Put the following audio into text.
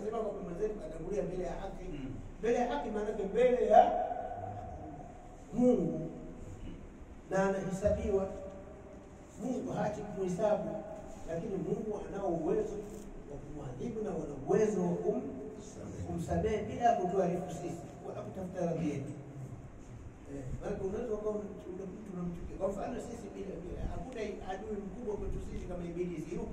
tunasema kwamba mwenzetu katangulia mbele ya haki. Mbele ya haki maanake mbele ya Mungu na anahesabiwa. Mungu haachi kumhesabu, lakini Mungu anao uwezo wa kumwadhibu na wana uwezo wa kumsamehe bila ya kutuarifu sisi wala kutafuta radhi yetu. Maana unaweza ukawa mtu unamchukia. Kwa mfano sisi bila bila hakuna adui mkubwa kwetu sisi kama ibilisi yupo.